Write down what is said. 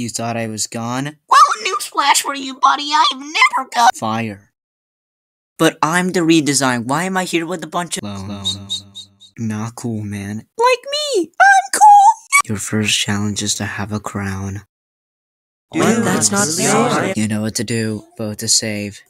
You thought I was gone? Well, newsflash for you, buddy. I've never got Fire. But I'm the redesign. Why am I here with a bunch of clones? Not cool, man. like me. I'm cool. Your first challenge is to have a crown. Dude, that's not fair. You know what to do. Vote to save.